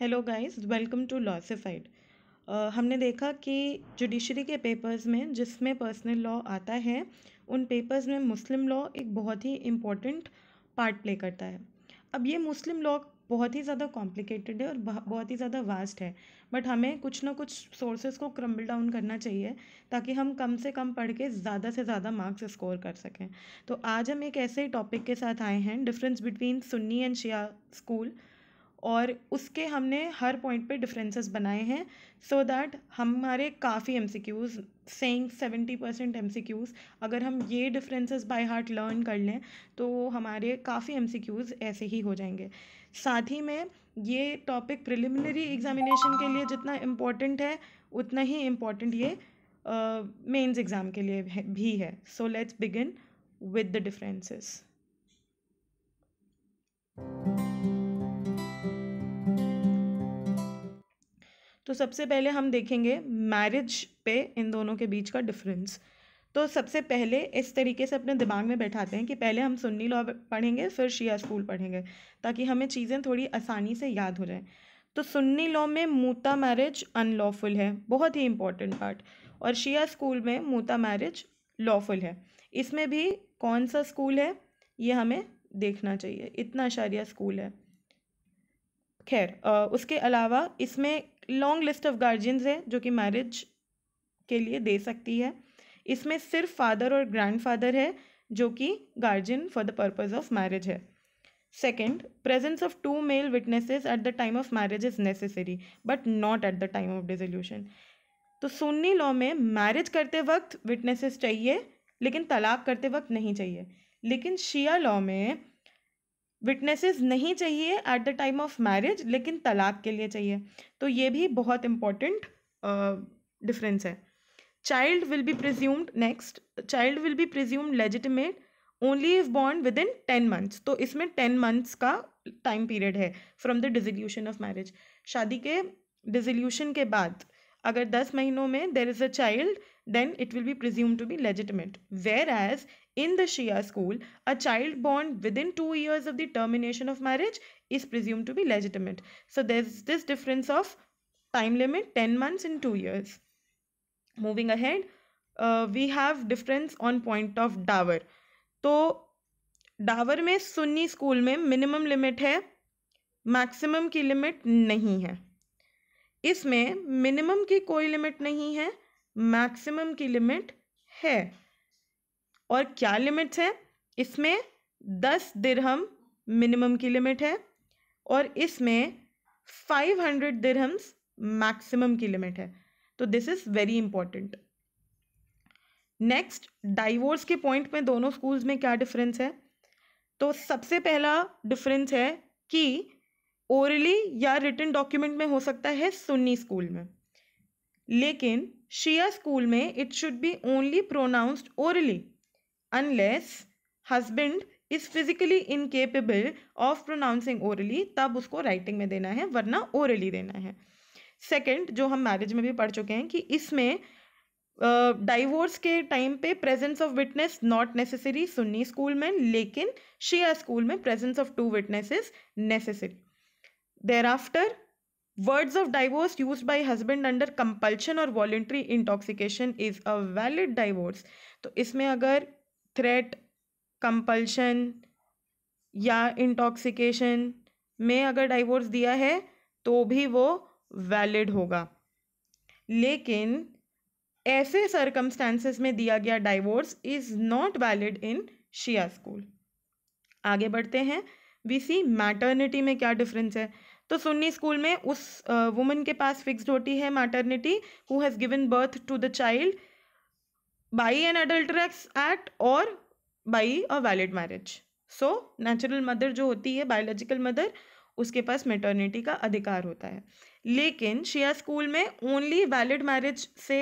Hello guys welcome to Lawsified हमने देखा कि जुडिशरी के पेपर्स में, जिसमें पर्सनल लॉ आता है, उन पेपर्स में मुस्लिम लॉ एक बहुत ही इम्पोर्टेंट पार्ट प्ले करता है। अब ये मुस्लिम लॉ बहुत ही ज़्यादा कॉम्प्लिकेटेड है और बहुत ही ज़्यादा वास्ट है। बट हमें कुछ ना कुछ सोर्सेज को क्रम्बल डाउन करना चाहिए, ताकि हम कम से कम पढ़ के ज़्यादा से ज़्यादा मार्क्स स्कोर कर सकें। तो आज हम एक ऐसे टॉपिक के साथ आए हैं difference between Sunni and Shia school और उसके हमने हर पॉइंट पे डिफरेंसेस बनाए हैं सो so दैट हमारे काफ़ी M C Qs Seng seventy percent M C Qs अगर हम ये डिफरेंसेस बाय हार्ट लर्न कर लें तो हमारे काफ़ी एम सी क्यूज़ ऐसे ही हो जाएँगे। साथ ही में ये टॉपिक प्रिलिमिनरी एग्जामिनेशन के लिए जितना इम्पोर्टेंट है उतना ही इम्पोर्टेंट ये मेंस uh, एग्ज़ाम के लिए भी है। So let's begin with the differences तो सबसे पहले हम देखेंगे मैरिज पे इन दोनों के बीच का डिफरेंस तो सबसे पहले इस तरीके से अपने दिमाग में बैठाते हैं कि पहले हम सुन्नी लॉ पढ़ेंगे, फिर शिया स्कूल पढ़ेंगे, ताकि हमें चीज़ें थोड़ी आसानी से याद हो जाएँ. तो सुन्नी लॉ में मूता मैरिज अनलॉफुल है, बहुत ही इंपॉर्टेंट पार्ट और शिया स्कूल में मूता मैरिज लॉफुल है. इसमें भी कौन सा स्कूल है? ये हमें देखना चाहिए. इतना शारिया स्कूल है. खैर उसके अलावा इसमें लॉन्ग लिस्ट ऑफ़ गार्जियंस है, जो कि मैरिज के लिए दे सकती है। इसमें सिर्फ़ फादर और ग्रैंड फादर है, जो कि guardian for the purpose of marriage है। Second presence of two male witnesses at the time of marriage is necessary but not at the time of dissolution तो सुन्नी लॉ में मैरिज करते वक्त witnesses चाहिए, लेकिन तलाक करते वक्त नहीं चाहिए। लेकिन शिया लॉ में विटनेसेस नहीं चाहिए at the time of marriage लेकिन तलाक के लिए चाहिए। तो ये भी बहुत इंपॉर्टेंट डिफरेंस है। Child will be presumed next child will be presumed legitimate only if bond within ten months तो इसमें टेन मंथ्स का टाइम पीरियड है from the dissolution of marriage शादी के डिजोल्यूशन के बाद अगर दस महीनों में there is a child then it will be be to be be where Whereas in the Shia school, a child born within two years of the termination of marriage is presumed to be legitimate. So there's this difference of time limit 10 months and 2 years. Moving ahead, uh, we have difference on point of dower. तो dower में Sunni school में minimum limit है maximum की limit नहीं है इसमें minimum की कोई लिमिट नहीं है मैक्सिमम की लिमिट है और क्या लिमिट्स है? इसमें दस दिरहम मिनिमम की लिमिट है और इसमें फाइव हंड्रेड दिरहम्स मैक्सिमम की लिमिट है। तो this is very important next divorce के पॉइंट में दोनों स्कूल्स में क्या डिफरेंस है? तो सबसे पहला डिफरेंस है कि ओरली या रिटर्न डॉक्यूमेंट में हो सकता है सुन्नी स्कूल में। लेकिन शिया स्कूल में it should be only pronounced orally unless husband is physically incapable of pronouncing orally तब उसको राइटिंग में देना है वरना ओरली देना है सेकेंड जो हम मैरिज में भी पढ़ चुके हैं कि इसमें डाइवोर्स uh, के टाइम पे presence of witness not necessary Sunni school में लेकिन शिया स्कूल में presence of two witnesses necessary there after Words of divorce used by husband under compulsion or voluntary intoxication is a valid divorce. तो इसमें अगर threat, compulsion या intoxication में अगर divorce दिया है तो भी वो वैलिड होगा। लेकिन ऐसे सरकमस्टांसेस में दिया गया divorce is not valid in Shia school आगे बढ़ते हैं। वी सी मैटर्निटी में क्या डिफरेंस है? तो सुन्नी स्कूल में उस वुमन के पास फिक्स्ड होती है maternity who has given birth to the child by an adulterous act और by a valid marriage so natural mother जो होती है बायोलॉजिकल मदर उसके पास मेटर्निटी का अधिकार होता है। लेकिन शिया स्कूल में ओनली वैलिड मैरिज से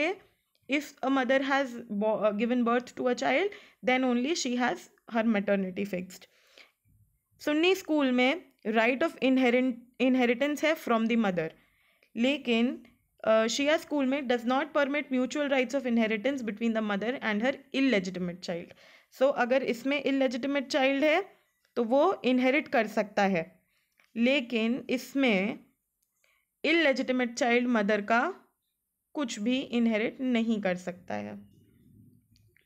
if a mother has given birth to a child then only she has her maternity fixed Sunni school में राइट ऑफ़ इनहेरेंट इनहेरिटेंस है फ्रॉम द मदर लेकिन शिया स्कूल में does not permit mutual rights of inheritance between the mother and her illegitimate child so अगर इसमें illegitimate child है तो वो inherit कर सकता है। लेकिन इसमें इलेजिटिमेट चाइल्ड मदर का कुछ भी इनहेरिट नहीं कर सकता है।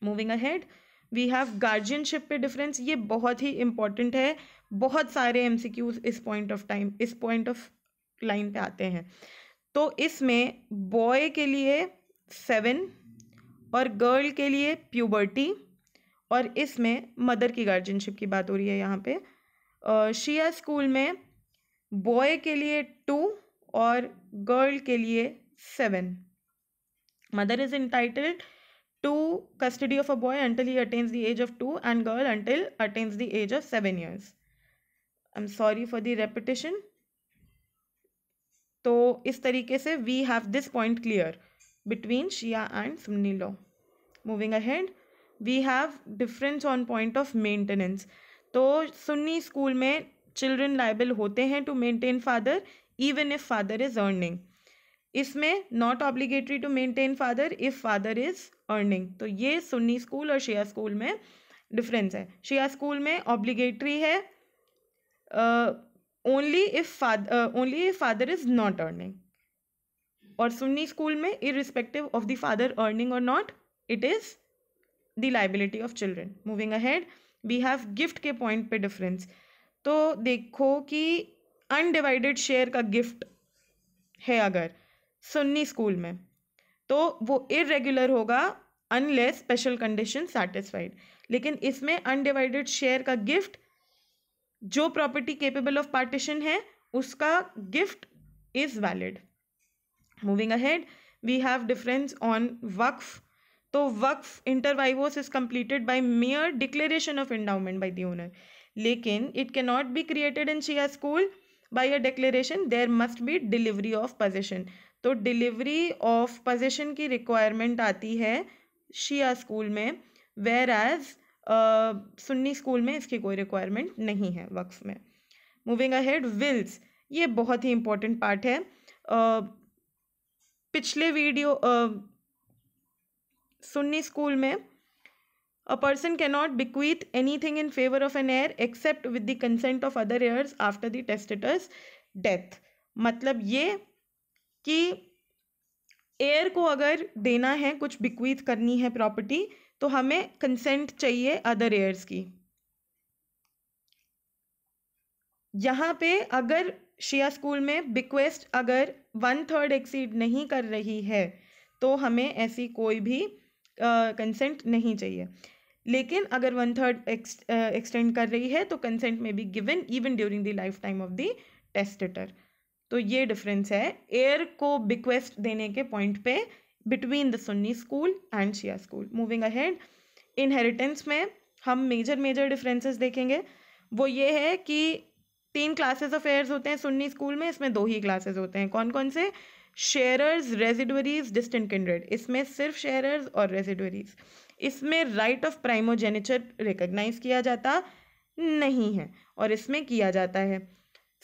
Moving ahead we have guardianship पे डिफरेंस ये बहुत ही इंपॉर्टेंट है। बहुत सारे एम इस पॉइंट ऑफ़ टाइम इस पॉइंट ऑफ़ लाइन पे आते हैं। तो इसमें बॉय के लिए सेवन और गर्ल के लिए प्यूबर्टी और इसमें मदर की गार्जियनशिप की बात हो रही है यहाँ पे। शिया स्कूल में बॉय के लिए टू और गर्ल के लिए seven mother is entitled to custody of a boy until he attains the age of two and girl until attains the age of seven years I am sorry for the repetition तो इस तरीके से we have this point clear between Shia and Sunni law moving ahead we have difference on point of maintenance तो Sunni school में children liable होते हैं to maintain father even if father is earning इसमें not obligatory to maintain father if father is earning तो ये Sunni school और शिया school में difference है. शिया स्कूल में ऑब्लिगेटरी है only if father only if father is not earning और Sunni school में irrespective of the father earning और not it is the liability of children moving ahead we have gift के point पे difference तो देखो कि अनडिवाइडेड शेयर का gift है अगर सुन्नी स्कूल में तो वो इरेगुलर होगा अनलेस स्पेशल कंडीशन सेटिस्फाइड लेकिन इसमें अनडिवाइडेड शेयर का गिफ्ट जो प्रॉपर्टी केपेबल ऑफ़ पार्टीशन है, उसका gift is valid moving ahead we have difference on waqf. तो waqf inter vivos is completed by mere declaration of endowment by the owner लेकिन it can not be created in Shia school by a declaration there must be delivery of possession तो delivery of possession की requirement आती है शिया school में whereas Sunni school में इसकी कोई requirement नहीं है वक्फ में। मूविंग अहेड विल्स ये बहुत ही इंपॉर्टेंट पार्ट है। uh, पिछले वीडियो uh, सुन्नी स्कूल में a person cannot bequeath anything in favour of an heir except with the consent of other heirs after the testator's death मतलब ये कि एयर को अगर देना है कुछ बिक्वीथ करनी है प्रॉपर्टी तो हमें कंसेंट चाहिए अदर एयर्स की। यहाँ पे अगर शिया स्कूल में बिक्वेस्ट अगर वन थर्ड एक्सीड नहीं कर रही है तो हमें ऐसी कोई भी कंसेंट uh, नहीं चाहिए। लेकिन अगर वन थर्ड एक्सटेंड कर रही है तो consent may be given even during the lifetime of the testator तो ये डिफरेंस है। एयर को बिक्वेस्ट देने के पॉइंट पे between the Sunni school and Shia school moving ahead inheritance में हम मेजर मेजर डिफरेंसेस देखेंगे। वो ये है कि तीन क्लासेस ऑफ़ एयर्स होते हैं सुन्नी स्कूल में, इसमें दो ही क्लासेस होते हैं। कौन कौन से? शेयरर्स रेजिडवरीज डिस्टेंट किंड्रेड इसमें सिर्फ़ शेयरर्स और रेजिडवरीज इसमें राइट ऑफ़ प्राइमोजेनिचर रिकग्नाइज किया जाता नहीं है और इसमें किया जाता है।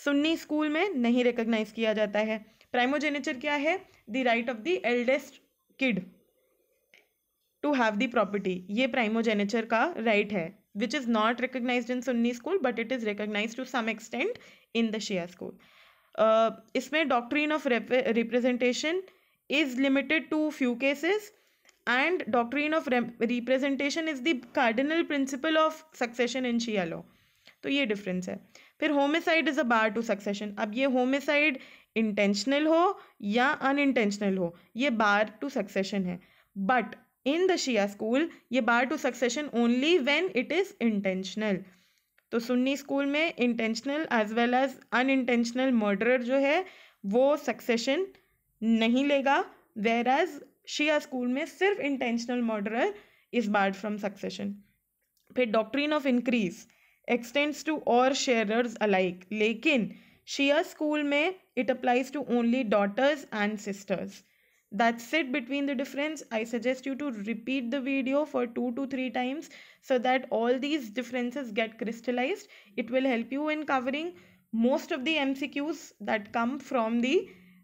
सुन्नी स्कूल में नहीं रिकग्नाइज किया जाता है। प्राइमोजेनेचर क्या है? The right of the eldest kid to have the property ये प्राइमोजेनेचर का राइट है which is not recognise in Sunni school but it is recognise to some extent in the Shia school इसमें doctrine of representation is limited to few cases and doctrine of representation is the cardinal principle of succession in Shia law तो ये difference है. फिर homicide is a bar to succession अब ये homicide intentional हो या unintentional हो, ये बार टू सक्सेशन है। But in the Shia school ये bar to succession only when it is intentional तो सुन्नी स्कूल में intentional as well as unintentional murder जो है, वो सक्सेशन नहीं लेगा। वेर एज शिया स्कूल में सिर्फ़ intentional murderer is barred from succession फिर doctrine of increase extends to और शेयरर्स अलाइक लेकिन शिया स्कूल में it applies to only daughters and sisters that's it between the difference i suggest you to repeat the video for two to three times so that all these differences get crystallized it will help you in covering most of the mcqs that come from the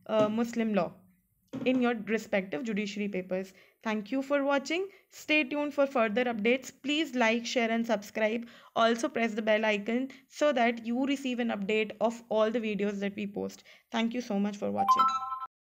uh, muslim law in your respective judiciary papers. Thank you for watching. Stay tuned for further updates. Please like, share, and subscribe. Also, press the bell icon so that you receive an update of all the videos that we post. Thank you so much for watching.